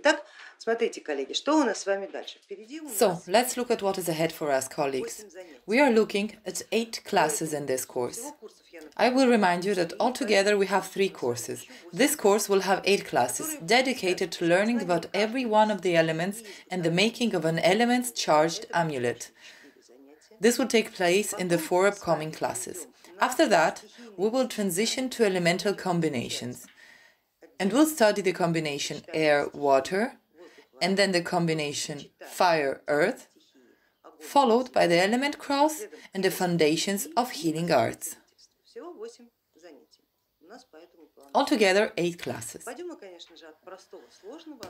Итак, смотрите, коллеги, что у нас с вами дальше? Впереди у So, нас let's look at what is ahead for us, colleagues. We are looking at eight classes in this course. всего курсов я напомню. I will remind you that altogether we have three courses. This course will have eight classes dedicated to learning about every one of the elements and the making of an elements charged amulet. This will take place in the four upcoming classes. After that, we will transition to elemental combinations. And we'll study the combination air water, and then the combination fire earth, followed by the element cross and the foundations of healing arts. Altogether, eight classes.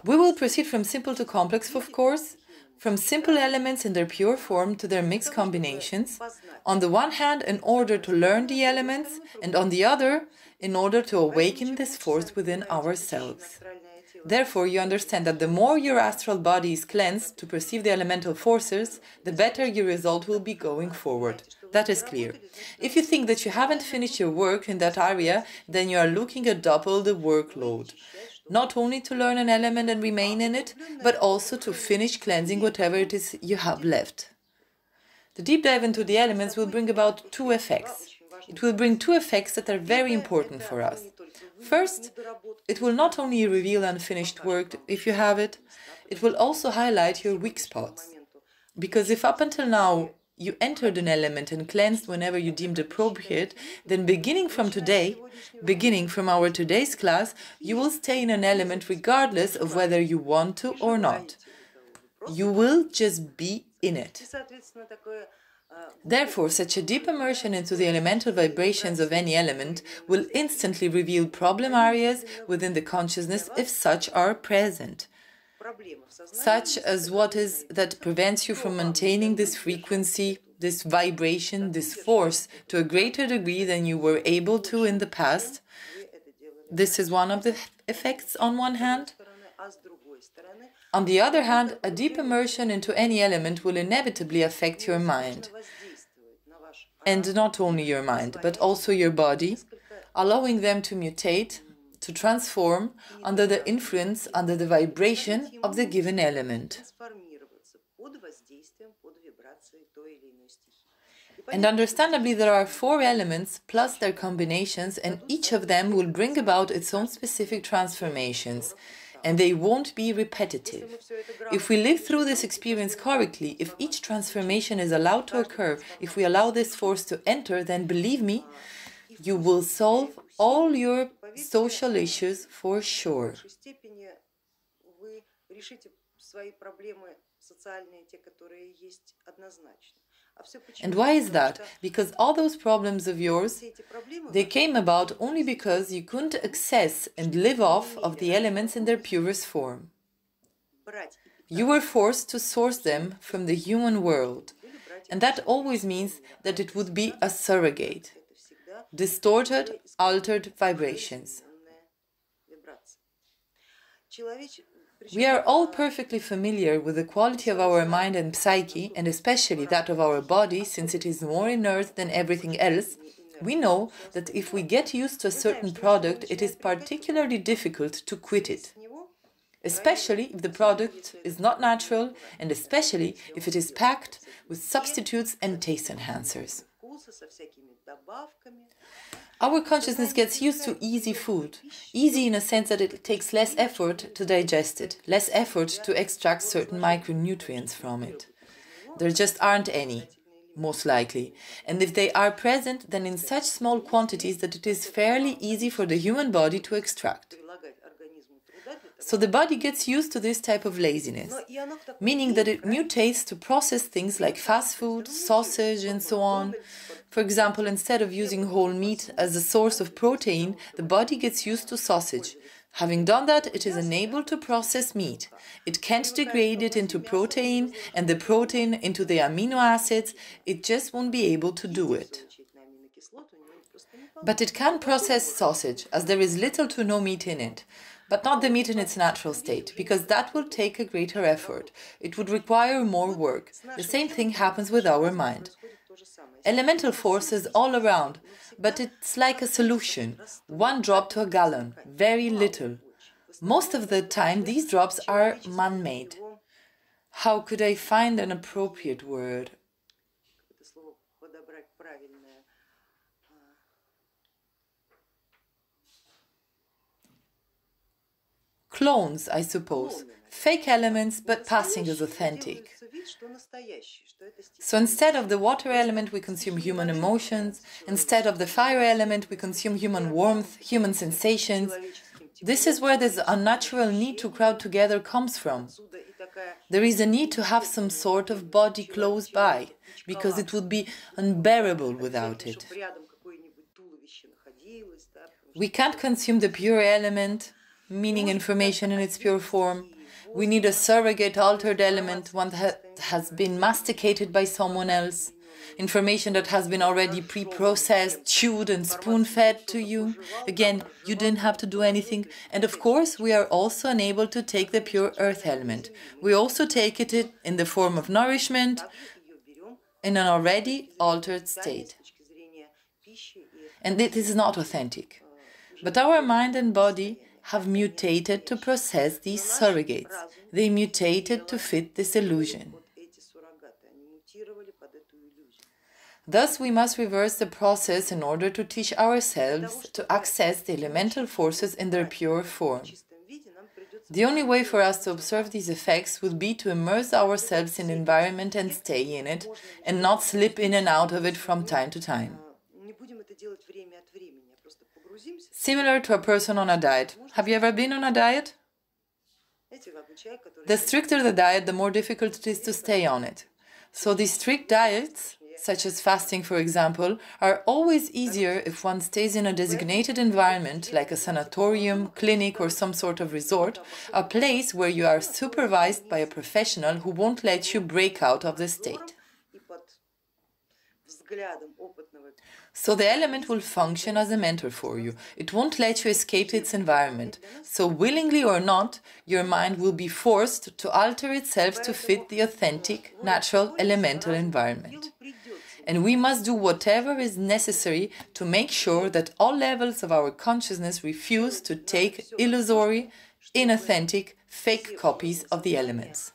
We will proceed from simple to complex, of course, from simple elements in their pure form to their mixed combinations, on the one hand, in order to learn the elements, and on the other, in order to awaken this force within ourselves. Therefore, you understand that the more your astral body is cleansed to perceive the elemental forces, the better your result will be going forward. That is clear. If you think that you haven't finished your work in that area, then you are looking at double the workload. Not only to learn an element and remain in it, but also to finish cleansing whatever it is you have left. The deep dive into the elements will bring about two effects. It will bring two effects that are very important for us. First, it will not only reveal unfinished work if you have it, it will also highlight your weak spots. Because if up until now you entered an element and cleansed whenever you deemed appropriate, then beginning from today, beginning from our today's class, you will stay in an element regardless of whether you want to or not. You will just be in it. Therefore, such a deep immersion into the elemental vibrations of any element will instantly reveal problem areas within the consciousness if such are present such as what is that prevents you from maintaining this frequency, this vibration, this force to a greater degree than you were able to in the past. This is one of the effects on one hand. On the other hand, a deep immersion into any element will inevitably affect your mind. And not only your mind, but also your body, allowing them to mutate, to transform under the influence, under the vibration of the given element. And understandably, there are four elements plus their combinations, and each of them will bring about its own specific transformations, and they won't be repetitive. If we live through this experience correctly, if each transformation is allowed to occur, if we allow this force to enter, then believe me, you will solve all your social issues for sure. And why is that? Because all those problems of yours, they came about only because you couldn't access and live off of the elements in their purest form. You were forced to source them from the human world, and that always means that it would be a surrogate distorted, altered vibrations. We are all perfectly familiar with the quality of our mind and psyche, and especially that of our body, since it is more inert than everything else. We know that if we get used to a certain product, it is particularly difficult to quit it, especially if the product is not natural and especially if it is packed with substitutes and taste enhancers. Our consciousness gets used to easy food, easy in a sense that it takes less effort to digest it, less effort to extract certain micronutrients from it. There just aren't any, most likely, and if they are present, then in such small quantities that it is fairly easy for the human body to extract. So the body gets used to this type of laziness, meaning that it mutates to process things like fast food, sausage, and so on, for example, instead of using whole meat as a source of protein, the body gets used to sausage. Having done that, it is enabled to process meat. It can't degrade it into protein and the protein into the amino acids. It just won't be able to do it. But it can process sausage, as there is little to no meat in it but not the meat in its natural state, because that will take a greater effort. It would require more work. The same thing happens with our mind. Elemental forces all around, but it's like a solution. One drop to a gallon, very little. Most of the time, these drops are man made. How could I find an appropriate word? Clones, I suppose. Fake elements, but passing as authentic. So instead of the water element, we consume human emotions. Instead of the fire element, we consume human warmth, human sensations. This is where this unnatural need to crowd together comes from. There is a need to have some sort of body close by, because it would be unbearable without it. We can't consume the pure element, meaning information in its pure form. We need a surrogate altered element, one that has been masticated by someone else, information that has been already pre processed, chewed, and spoon fed to you. Again, you didn't have to do anything. And of course, we are also unable to take the pure earth element. We also take it in the form of nourishment in an already altered state. And it is not authentic. But our mind and body have mutated to process these surrogates. They mutated to fit this illusion. Thus, we must reverse the process in order to teach ourselves to access the elemental forces in their pure form. The only way for us to observe these effects would be to immerse ourselves in the environment and stay in it, and not slip in and out of it from time to time. Similar to a person on a diet. Have you ever been on a diet? The stricter the diet, the more difficult it is to stay on it. So these strict diets, such as fasting for example, are always easier if one stays in a designated environment like a sanatorium, clinic or some sort of resort, a place where you are supervised by a professional who won't let you break out of the state. So the element will function as a mentor for you. It won't let you escape its environment. So willingly or not, your mind will be forced to alter itself to fit the authentic, natural, elemental environment. And we must do whatever is necessary to make sure that all levels of our consciousness refuse to take illusory, inauthentic, fake copies of the elements.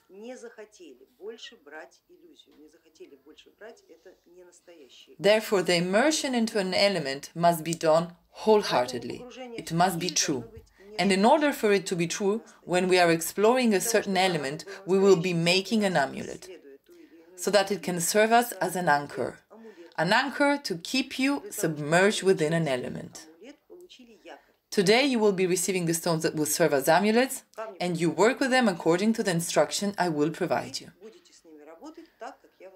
Therefore, the immersion into an element must be done wholeheartedly. It must be true. And in order for it to be true, when we are exploring a certain element, we will be making an amulet, so that it can serve us as an anchor. An anchor to keep you submerged within an element. Today you will be receiving the stones that will serve as amulets, and you work with them according to the instruction I will provide you.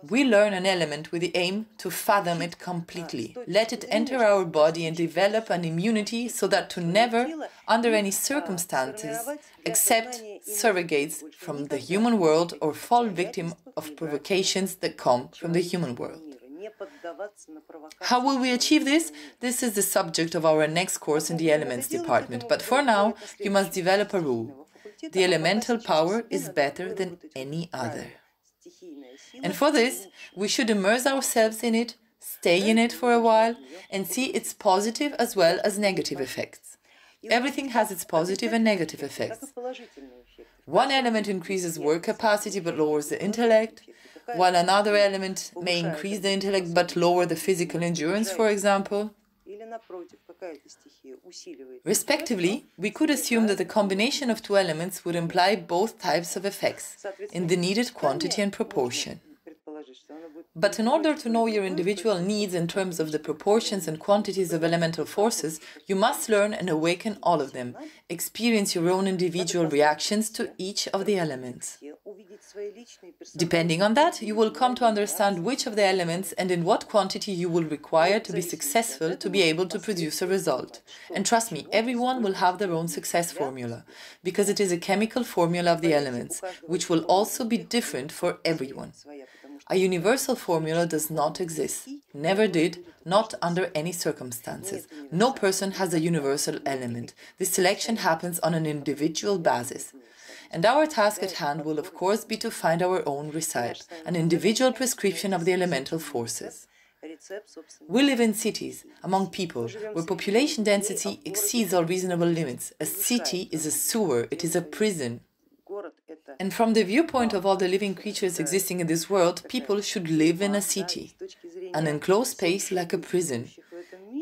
We learn an element with the aim to fathom it completely, let it enter our body and develop an immunity so that to never, under any circumstances, accept surrogates from the human world or fall victim of provocations that come from the human world. How will we achieve this? This is the subject of our next course in the Elements department, but for now, you must develop a rule. The elemental power is better than any other. And for this, we should immerse ourselves in it, stay in it for a while, and see its positive as well as negative effects. Everything has its positive and negative effects. One element increases work capacity but lowers the intellect, while another element may increase the intellect but lower the physical endurance, for example. Respectively, we could assume that the combination of two elements would imply both types of effects in the needed quantity and proportion. But in order to know your individual needs in terms of the proportions and quantities of elemental forces, you must learn and awaken all of them, experience your own individual reactions to each of the elements. Depending on that, you will come to understand which of the elements and in what quantity you will require to be successful to be able to produce a result. And trust me, everyone will have their own success formula, because it is a chemical formula of the elements, which will also be different for everyone. A universal formula does not exist, never did, not under any circumstances. No person has a universal element. This selection happens on an individual basis. And our task at hand will, of course, be to find our own recipe, an individual prescription of the elemental forces. We live in cities, among people, where population density exceeds all reasonable limits. A city is a sewer, it is a prison. And from the viewpoint of all the living creatures existing in this world, people should live in a city, an enclosed space like a prison.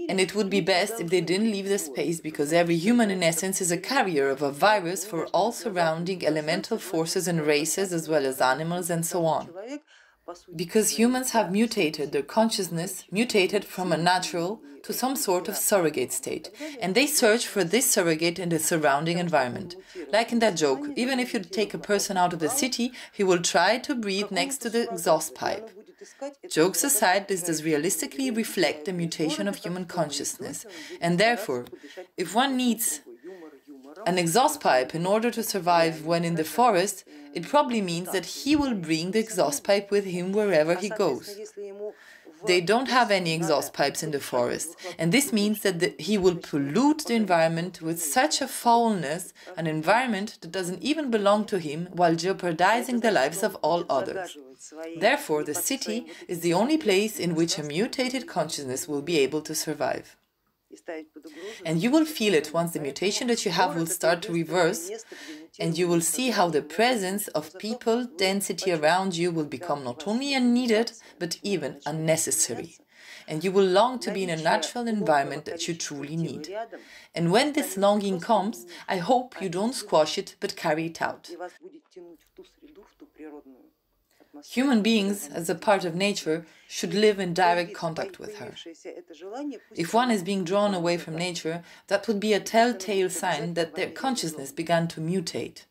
And it would be best if they didn't leave the space because every human in essence is a carrier of a virus for all surrounding elemental forces and races as well as animals and so on because humans have mutated their consciousness, mutated from a natural to some sort of surrogate state, and they search for this surrogate in the surrounding environment. Like in that joke, even if you take a person out of the city, he will try to breathe next to the exhaust pipe. Jokes aside, this does realistically reflect the mutation of human consciousness, and therefore, if one needs an exhaust pipe in order to survive when in the forest, it probably means that he will bring the exhaust pipe with him wherever he goes. They don't have any exhaust pipes in the forest, and this means that the, he will pollute the environment with such a foulness, an environment that doesn't even belong to him, while jeopardizing the lives of all others. Therefore, the city is the only place in which a mutated consciousness will be able to survive. And you will feel it once the mutation that you have will start to reverse, and you will see how the presence of people density around you will become not only unneeded, but even unnecessary. And you will long to be in a natural environment that you truly need. And when this longing comes, I hope you don't squash it, but carry it out. Human beings, as a part of nature, should live in direct contact with her. If one is being drawn away from nature, that would be a telltale sign that their consciousness began to mutate.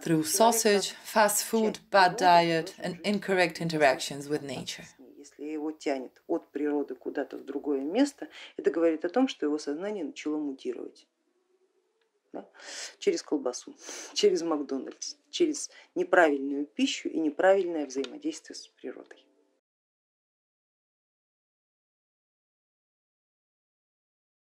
Through sausage, fast food, bad diet, and incorrect interactions with nature. Если его тянет от природы куда-то в другое место, это говорит о том, что его сознание начало мутировать Да, через колбасу, через Макдональдс, через неправильную пищу и неправильное взаимодействие с природой.